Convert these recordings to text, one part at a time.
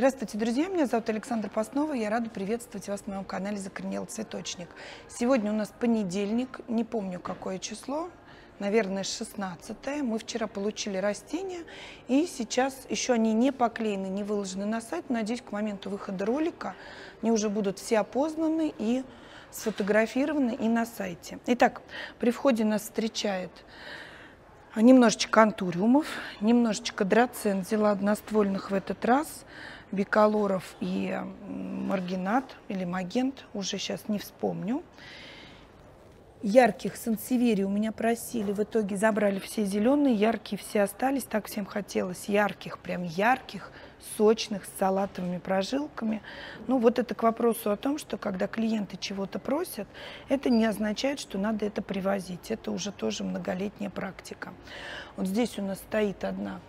Здравствуйте, друзья! Меня зовут Александр Паснова. Я рада приветствовать вас на моем канале «Закоренелый цветочник». Сегодня у нас понедельник, не помню какое число, наверное, 16 -е. Мы вчера получили растения, и сейчас еще они не поклеены, не выложены на сайт. Надеюсь, к моменту выхода ролика они уже будут все опознаны и сфотографированы и на сайте. Итак, при входе нас встречает немножечко антуриумов, немножечко драцен, взяла одноствольных в этот раз – биколоров и маргинат или магент, уже сейчас не вспомню. Ярких сансеверий у меня просили, в итоге забрали все зеленые, яркие все остались, так всем хотелось ярких, прям ярких, сочных, с салатовыми прожилками. Ну вот это к вопросу о том, что когда клиенты чего-то просят, это не означает, что надо это привозить. Это уже тоже многолетняя практика. Вот здесь у нас стоит одна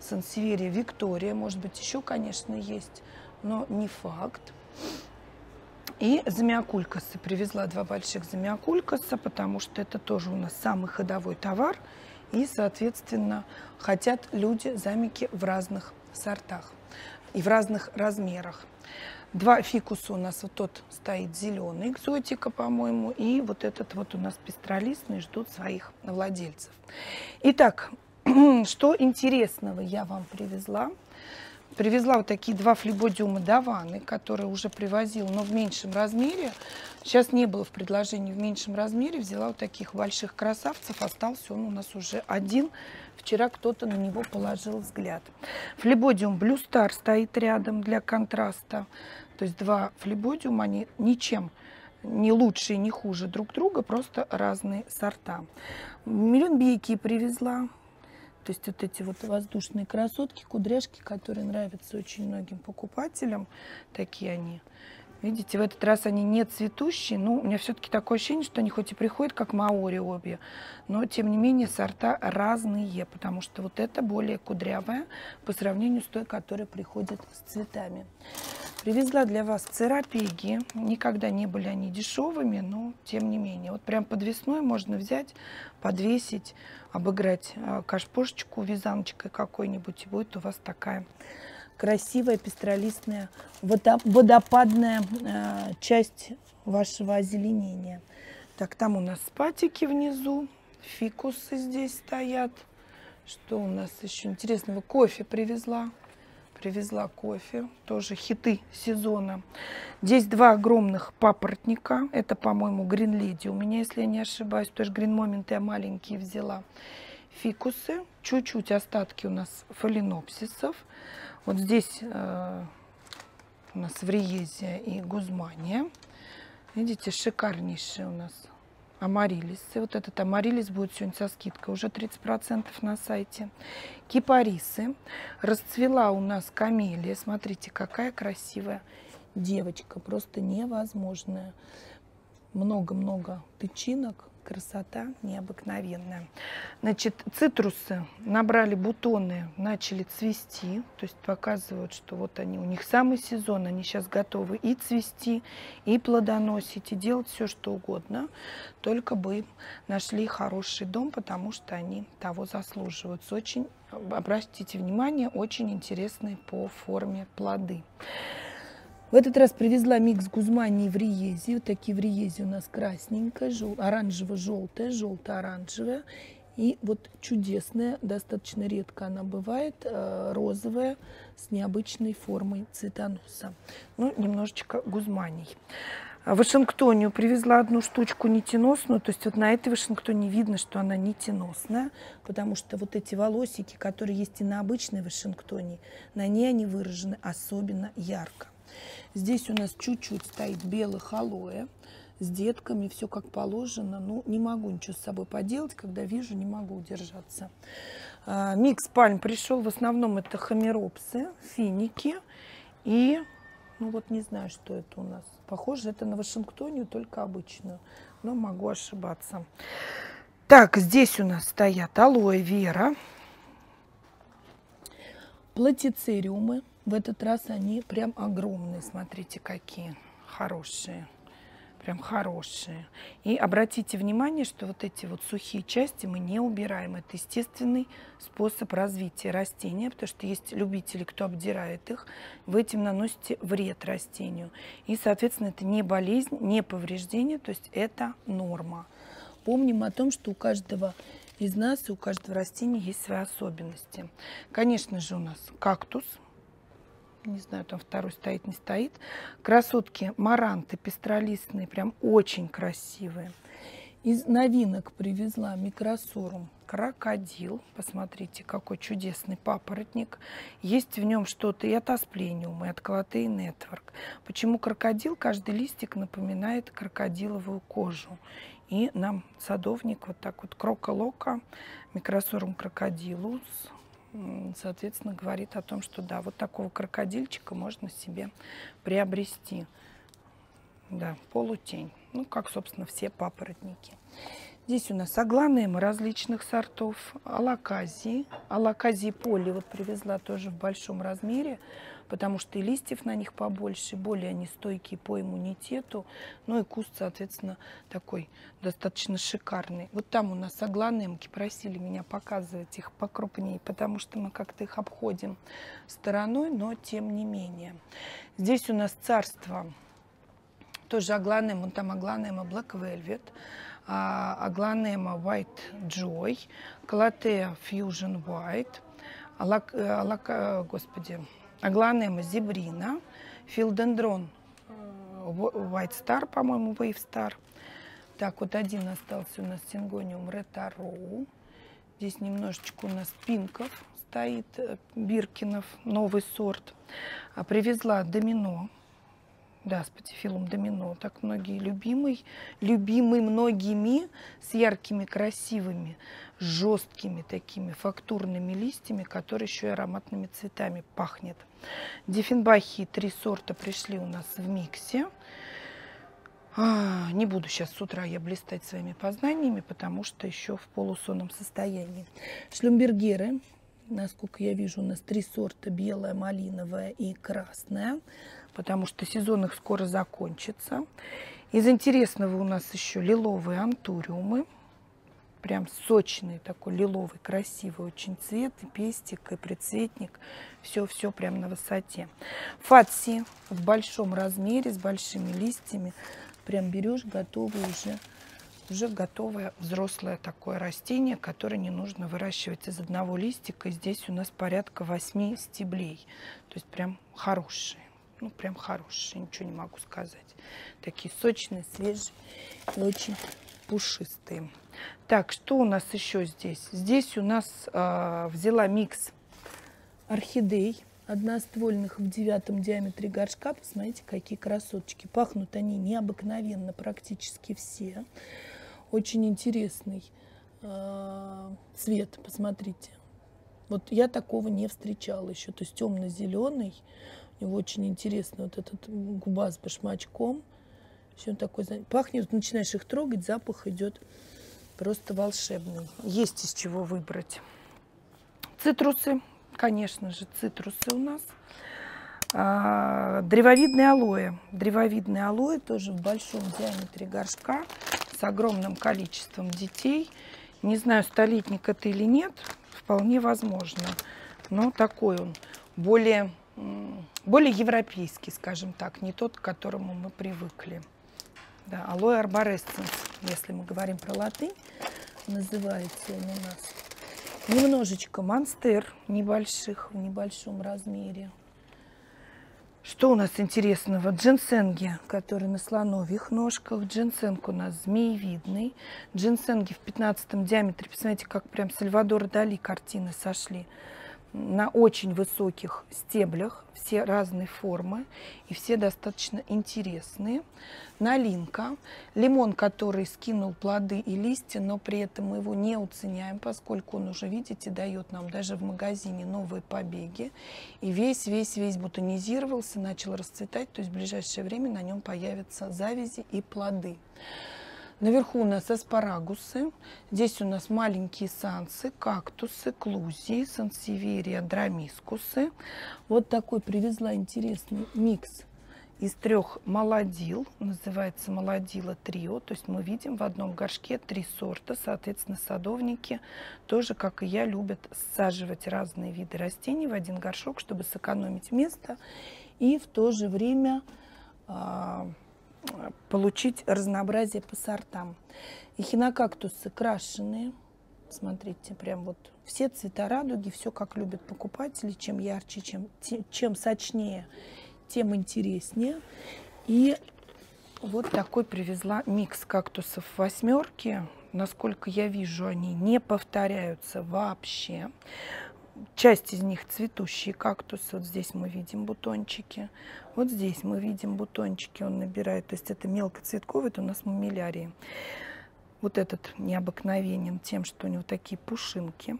Сансеверия Виктория, может быть, еще, конечно, есть, но не факт. И замиокулькасы. Привезла два больших замиокулькаса, потому что это тоже у нас самый ходовой товар. И, соответственно, хотят люди замики в разных сортах и в разных размерах. Два фикуса у нас, вот тот стоит зеленый, экзотика, по-моему, и вот этот вот у нас пестролистный ждут своих владельцев. Итак, Что интересного я вам привезла? Привезла вот такие два флебодиума Даваны, которые уже привозила, но в меньшем размере. Сейчас не было в предложении в меньшем размере. Взяла вот таких больших красавцев. Остался он у нас уже один. Вчера кто-то на него положил взгляд. Флебодиум Blue Star стоит рядом для контраста. То есть два флебодиума, они ничем не лучше и не хуже друг друга, просто разные сорта. Миллионбейки привезла. То есть вот эти вот воздушные красотки, кудряшки, которые нравятся очень многим покупателям, такие они. Видите, в этот раз они не цветущие, но у меня все-таки такое ощущение, что они хоть и приходят как маори обе, но тем не менее сорта разные, потому что вот это более кудрявая по сравнению с той, которая приходит с цветами. Привезла для вас церапеги. Никогда не были они дешевыми, но тем не менее. Вот прям под весной можно взять, подвесить, обыграть а, кашпошечку вязаночкой какой-нибудь, и будет у вас такая красивая пестролистная водопадная э, часть вашего озеленения. Так, там у нас спатики внизу, фикусы здесь стоят. Что у нас еще интересного? Кофе привезла привезла кофе, тоже хиты сезона. Здесь два огромных папоротника, это, по-моему, Lady у меня, если я не ошибаюсь, тоже Moment я маленькие взяла. Фикусы, чуть-чуть остатки у нас фаленопсисов. Вот здесь э, у нас вриезия и гузмания. Видите, шикарнейшие у нас амарилисы. Вот этот амарилис будет сегодня со скидкой, уже 30% на сайте. Кипарисы. Расцвела у нас камелия. Смотрите, какая красивая девочка, просто невозможная. Много-много тычинок красота необыкновенная. Значит, цитрусы набрали бутоны, начали цвести, то есть показывают, что вот они, у них самый сезон, они сейчас готовы и цвести, и плодоносить, и делать все, что угодно, только бы нашли хороший дом, потому что они того заслуживают. Очень, обратите внимание, очень интересные по форме плоды. В этот раз привезла микс гузмани в риезе. Вот такие в риезе у нас красненькая, жел... оранжево-желтая, желто-оранжевая. И вот чудесная, достаточно редко она бывает, э, розовая с необычной формой цветоноса. Ну, немножечко гузманий. В Вашингтоне привезла одну штучку нитеносную, то есть вот на этой Вашингтоне видно, что она нитеносная, потому что вот эти волосики, которые есть и на обычной Вашингтоне, на ней они выражены особенно ярко. Здесь у нас чуть-чуть стоит белых алоэ с детками, все как положено. Ну, не могу ничего с собой поделать, когда вижу, не могу удержаться. А, микс пальм пришел, в основном это хамеропсы, финики и, ну вот не знаю, что это у нас. Похоже, это на Вашингтоне, только обычную, но могу ошибаться. Так, здесь у нас стоят алоэ вера, платицериумы, в этот раз они прям огромные, смотрите, какие хорошие. прям хорошие. И обратите внимание, что вот эти вот сухие части мы не убираем. Это естественный способ развития растения, потому что есть любители, кто обдирает их. Вы этим наносите вред растению. И, соответственно, это не болезнь, не повреждение, то есть это норма. Помним о том, что у каждого из нас и у каждого растения есть свои особенности. Конечно же, у нас кактус – не знаю, там второй стоит, не стоит. Красотки маранты пестролистные, прям очень красивые. Из новинок привезла микросорум крокодил. Посмотрите, какой чудесный папоротник. Есть в нем что-то и от асплениума, и от клотей нетворк. Почему крокодил? Каждый листик напоминает крокодиловую кожу. И нам садовник вот так вот кроколока, микросорум крокодилус, соответственно, говорит о том, что да, вот такого крокодильчика можно себе приобрести. Да, полутень. Ну, как, собственно, все папоротники. Здесь у нас агланемы различных сортов, алаказии. Алаказии поли вот привезла тоже в большом размере потому что и листьев на них побольше, более они стойкие по иммунитету. Ну и куст, соответственно, такой достаточно шикарный. Вот там у нас агланемки просили меня показывать их покрупнее, потому что мы как-то их обходим стороной, но тем не менее. Здесь у нас царство тоже агланема, там агланема Black Velvet, агланема White Joy, Калатея Fusion White, алак, э, алак, э, господи, Агланема зебрина, филдендрон э, White Star, по-моему, Wave Star. Так, вот один остался у нас сингониум ретароу. Здесь немножечко у нас пинков стоит, биркинов, новый сорт. А привезла домино да, с патифилум домино, так многие любимый, любимый многими, с яркими, красивыми, жесткими такими фактурными листьями, которые еще и ароматными цветами пахнет. Диффенбахи три сорта пришли у нас в миксе. А, не буду сейчас с утра я блистать своими познаниями, потому что еще в полусонном состоянии. Шлюмбергеры, насколько я вижу, у нас три сорта, белая, малиновая и красная потому что сезон их скоро закончится. Из интересного у нас еще лиловые антуриумы. Прям сочный такой лиловый, красивый очень цвет, и пестик, и прицветник. Все-все прям на высоте. Фатси в большом размере, с большими листьями. Прям берешь готовый уже уже готовое взрослое такое растение, которое не нужно выращивать из одного листика. Здесь у нас порядка 8 стеблей. То есть прям хорошие ну, прям хорошие, ничего не могу сказать. Такие сочные, свежие и очень пушистые. Так, что у нас еще здесь? Здесь у нас э, взяла микс орхидей одноствольных в девятом диаметре горшка. Посмотрите, какие красоточки. Пахнут они необыкновенно практически все. Очень интересный э, цвет, посмотрите. Вот я такого не встречала еще. То есть темно-зеленый, у него очень интересно вот этот губа с башмачком. Все такой, пахнет, начинаешь их трогать, запах идет просто волшебный. Есть из чего выбрать. Цитрусы, конечно же, цитрусы у нас. А, древовидные алоэ. Древовидные алоэ тоже в большом диаметре горшка с огромным количеством детей. Не знаю, столетник это или нет, вполне возможно. Но такой он более более европейский, скажем так, не тот, к которому мы привыкли. Да, алоэ арборесценс, если мы говорим про латынь, называется он у нас. Немножечко монстер небольших, в небольшом размере. Что у нас интересного? Джинсенги, которые на слоновьих ножках. Джинсенг у нас змеевидный. Джинсенги в 15 диаметре. Посмотрите, как прям Сальвадор Дали картины сошли на очень высоких стеблях, все разные формы и все достаточно интересные. Налинка, лимон, который скинул плоды и листья, но при этом мы его не уценяем, поскольку он уже, видите, дает нам даже в магазине новые побеги. И весь-весь-весь бутонизировался, начал расцветать, то есть в ближайшее время на нем появятся завязи и плоды. Наверху у нас аспарагусы. Здесь у нас маленькие сансы, кактусы, клузии, сансеверия, драмискусы. Вот такой привезла интересный микс из трех молодил, называется молодила трио, то есть мы видим в одном горшке три сорта, соответственно, садовники тоже, как и я, любят саживать разные виды растений в один горшок, чтобы сэкономить место и в то же время э, получить разнообразие по сортам. Эхинокактусы крашеные, смотрите, прям вот все цвета радуги, все как любят покупатели, чем ярче, чем, чем сочнее тем интереснее. И вот такой привезла микс кактусов восьмерки. Насколько я вижу, они не повторяются вообще. Часть из них цветущие кактусы. Вот здесь мы видим бутончики. Вот здесь мы видим бутончики. Он набирает. То есть это мелкоцветковый, это у нас мамилярии. Вот этот необыкновенен тем, что у него такие пушинки.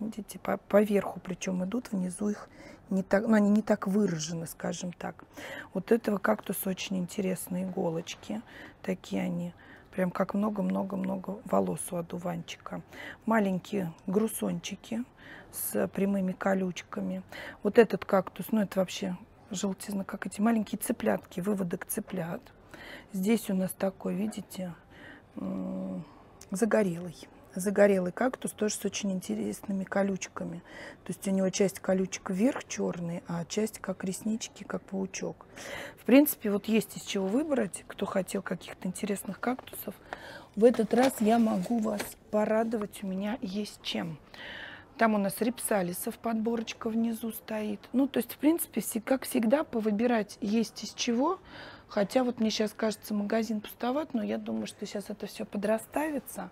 Видите, по, по верху причем идут, внизу их не так, ну, они не так выражены, скажем так. Вот этого кактуса очень интересные иголочки. Такие они, прям как много-много-много волос у одуванчика. Маленькие грусончики с прямыми колючками. Вот этот кактус, ну это вообще желтизна, как эти маленькие цыплятки, выводок цыплят. Здесь у нас такой, видите, загорелый загорелый кактус тоже с очень интересными колючками. То есть у него часть колючек вверх черные, а часть как реснички, как паучок. В принципе, вот есть из чего выбрать. Кто хотел каких-то интересных кактусов, в этот раз я могу вас порадовать. У меня есть чем. Там у нас рипсалисов подборочка внизу стоит. Ну, то есть, в принципе, как всегда, повыбирать есть из чего. Хотя вот мне сейчас кажется, магазин пустоват, но я думаю, что сейчас это все подрастаивается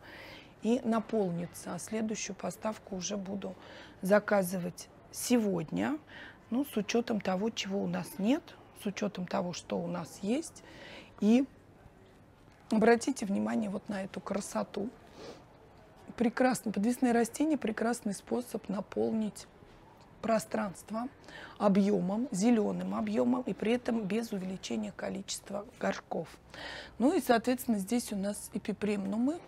и наполнится. А следующую поставку уже буду заказывать сегодня, ну, с учетом того, чего у нас нет, с учетом того, что у нас есть. И обратите внимание вот на эту красоту. Прекрасно. Подвесные растения – прекрасный способ наполнить пространство объемом, зеленым объемом, и при этом без увеличения количества горшков. Ну и, соответственно, здесь у нас эпипремнумы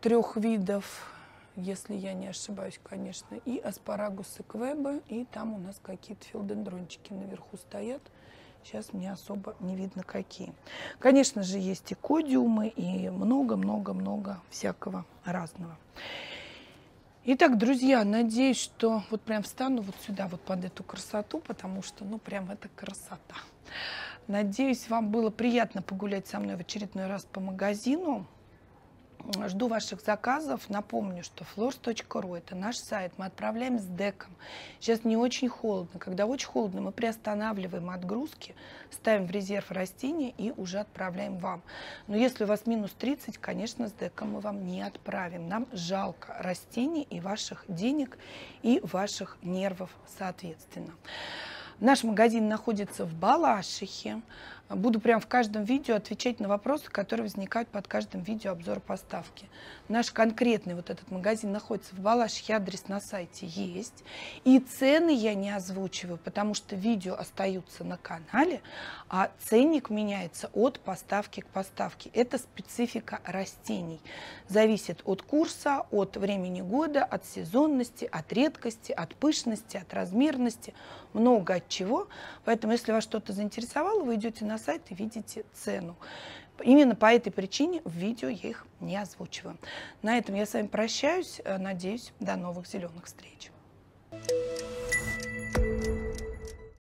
трех видов, если я не ошибаюсь, конечно, и аспарагусы квеба, и там у нас какие-то филдендрончики наверху стоят. Сейчас мне особо не видно какие. Конечно же, есть и кодиумы, и много-много-много всякого разного. Итак, друзья, надеюсь, что вот прям встану вот сюда, вот под эту красоту, потому что, ну, прям это красота. Надеюсь, вам было приятно погулять со мной в очередной раз по магазину. Жду ваших заказов. Напомню, что flors.ru – это наш сайт. Мы отправляем с деком. Сейчас не очень холодно. Когда очень холодно, мы приостанавливаем отгрузки, ставим в резерв растения и уже отправляем вам. Но если у вас минус 30, конечно, с деком мы вам не отправим. Нам жалко растений и ваших денег, и ваших нервов соответственно. Наш магазин находится в Балашихе. Буду прям в каждом видео отвечать на вопросы, которые возникают под каждым видео обзор поставки. Наш конкретный вот этот магазин находится в Балашихе, адрес на сайте есть. И цены я не озвучиваю, потому что видео остаются на канале, а ценник меняется от поставки к поставке. Это специфика растений. Зависит от курса, от времени года, от сезонности, от редкости, от пышности, от размерности, много от чего. Поэтому, если вас что-то заинтересовало, вы идете на на сайт и видите цену. Именно по этой причине в видео я их не озвучиваю. На этом я с вами прощаюсь. Надеюсь, до новых зеленых встреч.